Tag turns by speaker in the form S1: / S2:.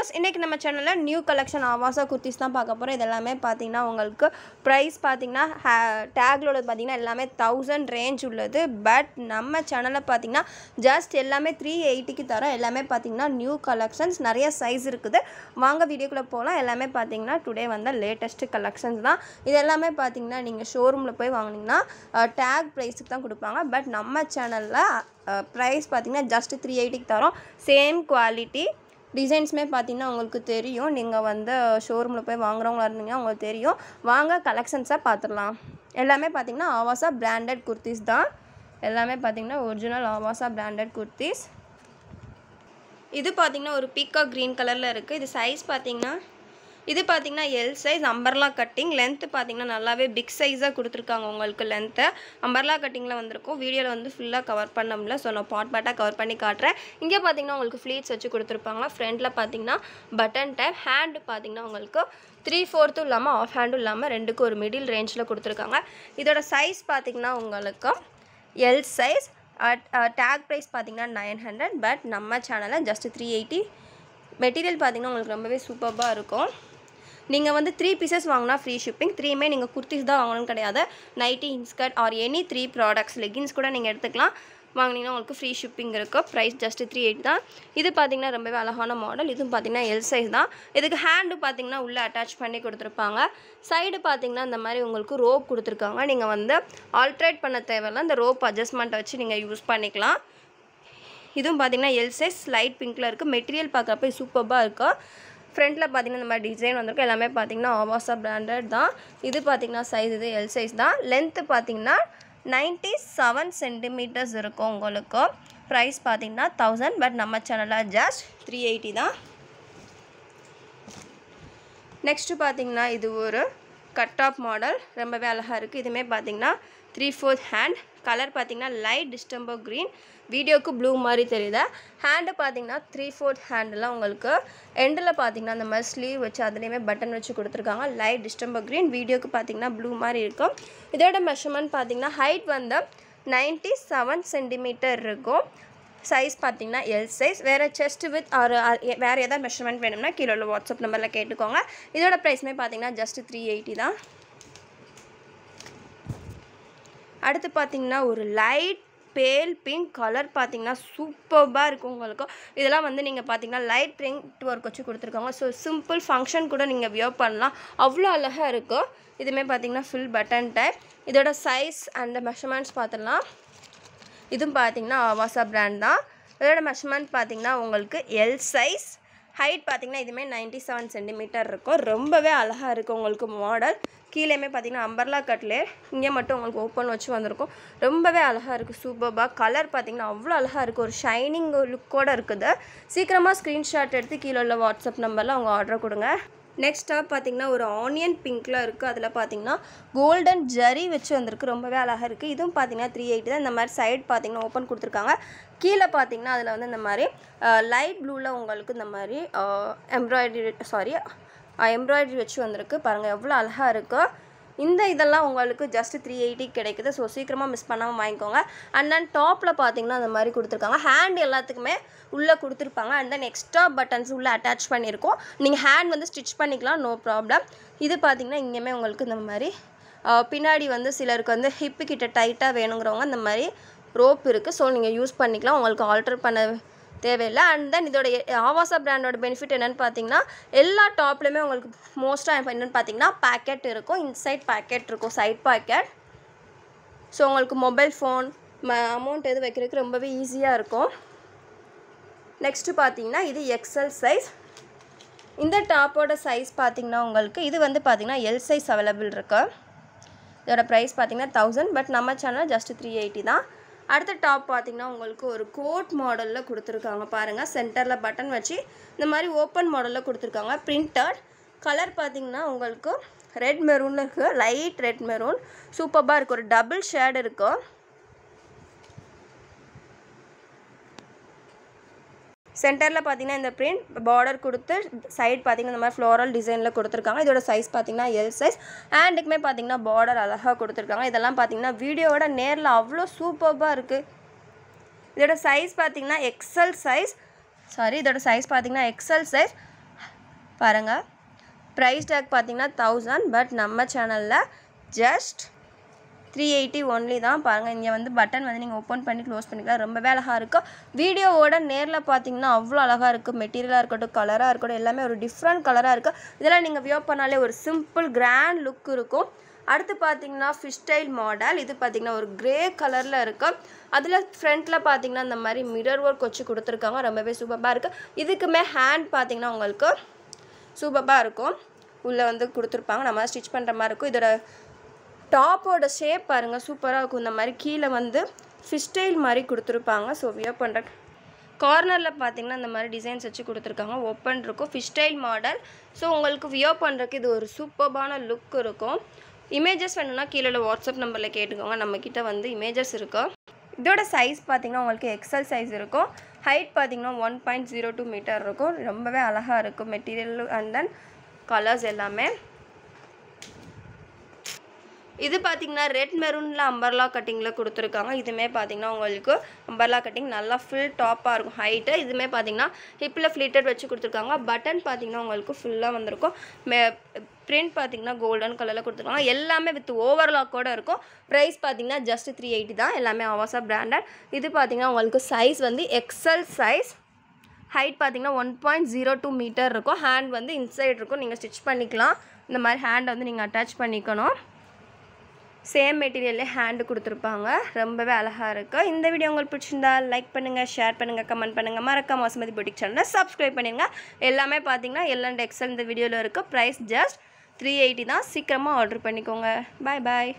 S1: Viewers இன்றைக்கி நம்ம சேனலில் நியூ கலெக்ஷன் ஆவாசா குர்த்திஸ் தான் பார்க்க போகிறோம் இது எல்லாமே பார்த்தீங்கன்னா உங்களுக்கு ப்ரைஸ் பார்த்தீங்கன்னா டேக்லோட பார்த்தீங்கன்னா எல்லாமே தௌசண்ட் ரேஞ்ச் உள்ளது. பட் நம்ம சேனலில் பார்த்தீங்கன்னா ஜஸ்ட் எல்லாமே த்ரீ எயிட்டிக்கு தரோம் எல்லாமே பார்த்தீங்கன்னா நியூ கலெக்ஷன்ஸ் நிறைய சைஸ் இருக்குது. வாங்க வீடியோக்குள்ளே போகலாம் எல்லாமே பார்த்தீங்கன்னா டுடே வந்த லேட்டஸ்ட் கலெக்ஷன்ஸ் தான். இது எல்லாமே பார்த்தீங்கன்னா நீங்கள் ஷோரூமில் போய் வாங்கினீங்கன்னா டேக் ப்ரைஸுக்கு தான் கொடுப்பாங்க. பட் நம்ம சேனலில் ப்ரைஸ் பார்த்தீங்கன்னா ஜஸ்ட் த்ரீ எயிட்டிக்கு தரோம் சேம் குவாலிட்டி டிசைன்ஸுமே பார்த்தீங்கன்னா உங்களுக்கு தெரியும். நீங்கள் வந்து ஷோரூமில் போய் வாங்குறவங்களா இருந்தீங்கன்னா உங்களுக்கு தெரியும். வாங்க கலெக்ஷன்ஸாக பார்த்துடலாம். எல்லாமே பார்த்தீங்கன்னா ஆவாசா பிராண்டட் குர்த்திஸ் தான். எல்லாமே பார்த்தீங்கன்னா ஒரிஜினல் ஆவாசா பிராண்டட் குர்த்திஸ் இது பார்த்தீங்கன்னா ஒரு பீக்கா க்ரீன் கலரில் இருக்குது இது சைஸ் பார்த்தீங்கன்னா இது பார்த்தீங்கன்னா L size umbrella cutting length பார்த்திங்கன்னா நல்லாவே பிக் சைஸாக கொடுத்துருக்காங்க உங்களுக்கு லென்த்தை அம்பர்லா கட்டிங்கில் வந்திருக்கும். வீடியோவில் வந்து ஃபுல்லாக கவர் பண்ண முடியல. ஸோ நான் பாட் பாட்டாக கவர் பண்ணி காட்டுறேன். இங்கே பார்த்தீங்கன்னா உங்களுக்கு ஃப்ளீட்ஸ் வச்சு கொடுத்துருப்பாங்க. ஃப்ரண்ட்டில் பார்த்தீங்கன்னா பட்டன் டைப் ஹேண்டு பார்த்தீங்கன்னா உங்களுக்கு த்ரீ ஃபோர்த்தும் இல்லாமல் ஆஃப் ஹேண்டும் இல்லாமல் ரெண்டுக்கும் ஒரு மிடில் ரேஞ்சில் கொடுத்துருக்காங்க. இதோட சைஸ் பார்த்தீங்கன்னா உங்களுக்கு எல் சைஸ் டேக் ப்ரைஸ் பார்த்திங்கன்னா நைன் ஹண்ட்ரட் பட் நம்ம சேனலில் ஜஸ்ட் த்ரீ எயிட்டி மெட்டீரியல் பார்த்தீங்கன்னா உங்களுக்கு ரொம்பவே சூப்பராக இருக்கும். நீங்கள் வந்து த்ரீ பீசஸ் வாங்கினா ஃப்ரீ ஷிப்பிங் த்ரீமே நீங்கள் குர்த்திஸ் தான் வாங்கணும்னு கிடையாது. Nighty inskirt or any three products leggings கூட நீங்கள் எடுத்துக்கலாம். வாங்கினீங்கன்னா உங்களுக்கு ஃப்ரீ ஷிப்பிங் இருக்கும் ப்ரைஸ் ஜஸ்ட் த்ரீ எயிட் தான். இது பார்த்தீங்கன்னா ரொம்பவே அழகான மாடல் இதுவும் பார்த்தீங்கன்னா எல் சைஸ் தான். இதுக்கு ஹேண்டு பார்த்தீங்கன்னா உள்ளே அட்டாச் பண்ணி கொடுத்துருப்பாங்க. சைடு பார்த்தீங்கன்னா இந்த மாதிரி உங்களுக்கு ரோப் கொடுத்துருக்காங்க. நீங்கள் வந்து ஆல்ட்ரேட் பண்ண தேவையில்ல. இந்த ரோப் அட்ஜஸ்ட்மெண்ட்டை வச்சு நீங்கள் யூஸ் பண்ணிக்கலாம். இதுவும் பார்த்தீங்கன்னா எல் சைஸ் லைட் பிங்க்கில் இருக்குது மெட்டீரியல் பார்க்குறப்ப சூப்பராக இருக்கும் ஃப்ரண்ட்டில் பார்த்தீங்கன்னா இந்த மாதிரி டிசைன் வந்திருக்கும் எல்லாமே பார்த்தீங்கன்னா ஆவாசா பிராண்டட் தான். இது பார்த்தீங்கன்னா சைஸ் இது எல் சைஸ் தான். லென்த்து பார்த்தீங்கன்னா நைன்ட்டி செவன் சென்டிமீட்டர்ஸ் இருக்கும் உங்களுக்கு. ப்ரைஸ் பார்த்தீங்கன்னா தௌசண்ட் பட் நம்ம சேனலில் ஜஸ்ட் த்ரீ எயிட்டி தான். நெக்ஸ்ட்டு பார்த்தீங்கன்னா இது ஒரு கட் ஆஃப் மாடல் ரொம்பவே அழகாக இருக்குது இதுவுமே பார்த்தீங்கன்னா த்ரீ ஃபோர்த் ஹேண்ட் கலர் பார்த்தீங்கன்னா லைட் டிஸ்டம்போ க்ரீன் வீடியோக்கு ப்ளூ மாதிரி தெரியுது? ஹேண்டு பார்த்தீங்கன்னா த்ரீ ஃபோர்த் ஹேண்டெல்லாம் உங்களுக்கு எண்டில் பார்த்தீங்கன்னா அந்த மாதிரி ஸ்லீவ் வச்சு அதுலேயுமே பட்டன் வச்சு கொடுத்துருக்காங்க. லைட் டிஸ்டம்போ க்ரீன் வீடியோக்கு பார்த்தீங்கன்னா ப்ளூ மாதிரி இருக்கும். இதோட மெஷர்மெண்ட் பார்த்தீங்கன்னா ஹைட் வந்து நைன்ட்டி செவன் சென்டிமீட்டர் இருக்கும். சைஸ் பார்த்தீங்கன்னா எல் சைஸ் வேறு செஸ்ட் வித் ஆர் வேறு எதாவது மெஷர்மெண்ட் வேணும்னா கீழே உள்ள வாட்ஸ்அப் நம்பரில் கேட்டுக்கோங்க. இதோட ப்ரைஸ்மே பார்த்தீங்கன்னா ஜஸ்ட் த்ரீ எயிட்டி தான். அடுத்து பார்த்தீங்கன்னா ஒரு லைட் பேல் பிங்க் கலர் பார்த்தீங்கன்னா சூப்பர்பாக இருக்கும் உங்களுக்கு. இதெல்லாம் வந்து நீங்கள் பார்த்தீங்கன்னா லைட் பிரிண்ட் ஒர்க் வச்சு கொடுத்துருக்காங்க. ஸோ சிம்பிள் ஃபங்க்ஷன் கூட நீங்கள் வியர் பண்ணலாம். அவ்வளோ அழகாக இருக்கும் இதுவுமே பார்த்தீங்கன்னா ஃபுல் பட்டன் டைப் இதோட சைஸ் அண்ட் மெஷர்மெண்ட்ஸ் பார்த்துடலாம். இதுவும் பார்த்தீங்கன்னா ஆவாசா பிராண்ட் தான். இதோட மெஷர்மெண்ட் பார்த்தீங்கன்னா உங்களுக்கு எல் சைஸ் ஹைட் பார்த்திங்கன்னா இதுவுமே நைன்ட்டி செவன் சென்டிமீட்டர் இருக்கும். ரொம்பவே அழகாக இருக்கும் உங்களுக்கு மாடல் கீழேயுமே பார்த்தீங்கன்னா அம்பர்லா கட்லே இங்கே மட்டும் உங்களுக்கு ஓப்பன் வச்சு வந்திருக்கும். ரொம்பவே அழகாக இருக்குது சூப்பர்பாக கலர் பார்த்திங்கன்னா அவ்வளோ அழகாக இருக்குது ஒரு ஷைனிங் லுக்கோடு இருக்குது. சீக்கிரமாக ஸ்க்ரீன்ஷாட் எடுத்து கீழே உள்ள வாட்ஸ்அப் நம்பரில் அவங்க ஆர்டர் கொடுங்க. நெக்ஸ்ட்டாக பார்த்தீங்கன்னா ஒரு ஆனியன் பிங்க்கில் இருக்குது அதில் பார்த்தீங்கன்னா கோல்டன் ஜரி வச்சு வந்திருக்கு. ரொம்பவே அழகாக இருக்குது இதுவும் பார்த்தீங்கன்னா த்ரீ எயிட்டி தான். இந்த மாதிரி சைடு பார்த்தீங்கன்னா ஓப்பன் கொடுத்துருக்காங்க. கீழே பார்த்தீங்கன்னா அதில் வந்து இந்த மாதிரி லைட் ப்ளூவில் உங்களுக்கு இந்த மாதிரி எம்ப்ராய்டரி சாரி எம்ப்ராய்டரி வச்சு வந்திருக்கு. பாருங்கள் எவ்வளோ அழகாக இருக்குது இந்த இதெல்லாம் உங்களுக்கு ஜஸ்ட் த்ரீ எயிட்டி கிடைக்குது. ஸோ சீக்கிரமாக மிஸ் பண்ணாமல் வாங்கிக்கோங்க. அண்ட் தென் டாப்பில் பார்த்தீங்கன்னா அந்த மாதிரி கொடுத்துருக்காங்க. ஹேண்ட் எல்லாத்துக்குமே உள்ளே கொடுத்துருப்பாங்க. அண்ட் தென் எக்ஸ்ட்ரா பட்டன்ஸ் உள்ளே அட்டாச் பண்ணியிருக்கோம். நீங்கள் ஹேண்ட் வந்து ஸ்டிச் பண்ணிக்கலாம். நோ ப்ராப்ளம் இது பார்த்தீங்கன்னா இங்கேயுமே உங்களுக்கு இந்த மாதிரி பின்னாடி வந்து சிலருக்கு வந்து ஹிப்பு கிட்ட டைட்டாக வேணுங்கிறவங்க இந்த மாதிரி ரோப் இருக்குது ஸோ நீங்கள் யூஸ் பண்ணிக்கலாம். உங்களுக்கு ஆல்டர் பண்ண தேவையில்லை. அண்ட் தென் இதோட ஆவாசா பிராண்டோட பெனிஃபிட் என்னென்னு பார்த்தீங்கன்னா எல்லா டாப்லையுமே உங்களுக்கு மோஸ்ட்டாக என்னென்னு பார்த்தீங்கன்னா பேக்கெட் இருக்கும். இன்சைட் பேக்கெட் இருக்கும். சைட் பேக்கெட் ஸோ உங்களுக்கு மொபைல் ஃபோன் ம அமௌண்ட் எது வைக்கிறதுக்கு ரொம்பவே ஈஸியாக இருக்கும். நெக்ஸ்ட்டு பார்த்தீங்கன்னா இது எக்ஸல் சைஸ் இந்த டாப்போட சைஸ் பார்த்தீங்கன்னா உங்களுக்கு இது வந்து பார்த்தீங்கன்னா எல் சைஸ் அவைலபிள் இருக்குது இதோட ப்ரைஸ் பார்த்தீங்கன்னா தௌசண்ட் பட் நம்ம சேனல் ஜஸ்ட் த்ரீ எயிட்டி தான். அடுத்த டாப் பார்த்தீங்கன்னா உங்களுக்கு ஒரு கோட் மாடலில் கொடுத்துருக்காங்க. பாருங்கள் சென்டரில் பட்டன் வச்சு இந்த மாதிரி ஓப்பன் மாடலில் கொடுத்துருக்காங்க. பிரிண்டட் கலர் பார்த்தீங்கன்னா உங்களுக்கு ரெட் மெரூனில் இருக்குது லைட் ரெட் மெரூன் சூப்பராக இருக்குது ஒரு டபுள் ஷேட் இருக்கும் சென்டரில் பார்த்தீங்கன்னா இந்த பிரிண்ட் பார்டர் கொடுத்து சைட் பார்த்தீங்கன்னா இந்த மாதிரி ஃப்ளோரல் டிசைனில் கொடுத்துருக்காங்க. இதோட சைஸ் பார்த்தீங்கன்னா எல் சைஸ் ஹேண்டுக்குமே பார்த்தீங்கன்னா பார்டர் அழகாக கொடுத்துருக்காங்க. இதெல்லாம் பார்த்தீங்கன்னா வீடியோவோட நேரில் அவ்வளோ சூப்பராக இருக்குது இதோட சைஸ் பார்த்தீங்கன்னா எக்ஸல் சைஸ் சாரி இதோட சைஸ் பார்த்தீங்கன்னா எக்ஸல் சைஸ் பாருங்கள் ப்ரைஸ் டேக் பார்த்தீங்கன்னா தௌசண்ட் பட் நம்ம சேனலில் ஜஸ்ட் த்ரீ எயிட்டி ஒன்லி தான். பாருங்கள் இங்கே வந்து பட்டன் வந்து நீங்கள் ஓப்பன் பண்ணி க்ளோஸ் பண்ணிக்கலாம். ரொம்பவே அழகாக இருக்கும் வீடியோவோட நேரில் பார்த்தீங்கன்னா அவ்வளோ அழகாக இருக்கும் மெட்டீரியலாக இருக்கட்டும் கலராக இருக்கட்டும் எல்லாமே ஒரு டிஃப்ரெண்ட் கலராக இருக்கும் இதெல்லாம் நீங்கள் வியோ பண்ணாலே ஒரு சிம்பிள் கிராண்ட் லுக் இருக்கும். அடுத்து பார்த்தீங்கன்னா ஃபிஷ் ஸ்டைல் மாடல் இது பார்த்தீங்கன்னா ஒரு கிரே கலரில் இருக்கும் அதில் ஃப்ரண்ட்டில் பார்த்தீங்கன்னா இந்த மாதிரி மிரர் ஒர்க் வச்சு கொடுத்துருக்காங்க. ரொம்பவே சூப்பராக இருக்குது இதுக்குமே ஹேண்ட் பார்த்தீங்கன்னா உங்களுக்கு சூப்பராக இருக்கும். உள்ளே வந்து கொடுத்துருப்பாங்க. நம்ம ஸ்டிச் பண்ணுற மாதிரி இருக்கும். இதோட டாப்போட ஷேப் பாருங்கள் சூப்பராக இருக்கும். இந்த மாதிரி கீழே வந்து ஃபிஷ் ஸ்டைல் மாதிரி கொடுத்துருப்பாங்க. ஸோ வியர் பண்ணுற கார்னரில் பார்த்தீங்கன்னா இந்த மாதிரி டிசைன்ஸ் வச்சு கொடுத்துருக்காங்க. ஓப்பன் இருக்கும். ஃபிஷ் ஸ்டைல் மாடல் ஸோ உங்களுக்கு வியர் பண்ணுறதுக்கு இது ஒரு சூப்பர்பான லுக் இருக்கும். இமேஜஸ் வேணும்னா கீழே வாட்ஸ்அப் நம்பரில் கேட்டுக்கோங்க. நம்மக்கிட்ட வந்து இமேஜஸ் இருக்கும் இதோட சைஸ் பார்த்தீங்கன்னா உங்களுக்கு எக்ஸல் சைஸ் இருக்கும். ஹைட் பார்த்தீங்கன்னா one point zero two metre இருக்கும். ரொம்பவே அழகாக இருக்கும் மெட்டீரியல் அண்ட் தென் கலர்ஸ் எல்லாமே. இது பார்த்தீங்கன்னா ரெட் மெரூனில் அம்பர்லா கட்டிங்கில் கொடுத்துருக்காங்க. இதுவுமே பார்த்தீங்கன்னா உங்களுக்கு அம்பர்லா கட்டிங் நல்லா ஃபுல் டாப்பாக இருக்கும். ஹைட்டு இதுவுமே பார்த்தீங்கன்னா ஹிப்பில் ஃப்ளீட்டட் வச்சு கொடுத்துருக்காங்க. பட்டன் பார்த்தீங்கன்னா உங்களுக்கு ஃபுல்லாக வந்திருக்கும். மே பிரிண்ட் பார்த்தீங்கன்னா கோல்டன் கலரில் கொடுத்துருக்காங்க. எல்லாமே வித் ஓவர்லாக்கோட இருக்கும். ப்ரைஸ் பார்த்தீங்கன்னா ஜஸ்ட் த்ரீ எயிட்டி தான். எல்லாமே அவாசா பிராண்டட் இது பார்த்தீங்கன்னா உங்களுக்கு சைஸ் வந்து எக்ஸல் சைஸ் ஹைட் பார்த்தீங்கன்னா one point zero two metre இருக்கும். ஹேண்ட் வந்து இன்சைட் இருக்கும். நீங்கள் ஸ்டிச் பண்ணிக்கலாம். இந்த மாதிரி ஹேண்டை வந்து நீங்கள் அட்டாச் பண்ணிக்கணும். சேம் மெட்டீரியல்லே ஹேண்டு கொடுத்துருப்பாங்க. ரொம்பவே அழகாக இருக்குது இந்த வீடியோ உங்களுக்கு பிடிச்சிருந்தா லைக் பண்ணுங்கள் ஷேர் பண்ணுங்கள் கமெண்ட் பண்ணுங்கள் மறக்காம வாசுமதி பொட்டிக் சேனலை சப்ஸ்கிரைப் பண்ணிடுங்க எல்லாமே பார்த்தீங்கன்னா எல்லா டெக்ஸல் இந்த வீடியோவில் இருக்குது ப்ரைஸ் ஜஸ்ட் த்ரீ எயிட்டி தான். சீக்கிரமாக ஆர்டர் பண்ணிக்கோங்க. பாய் பாய்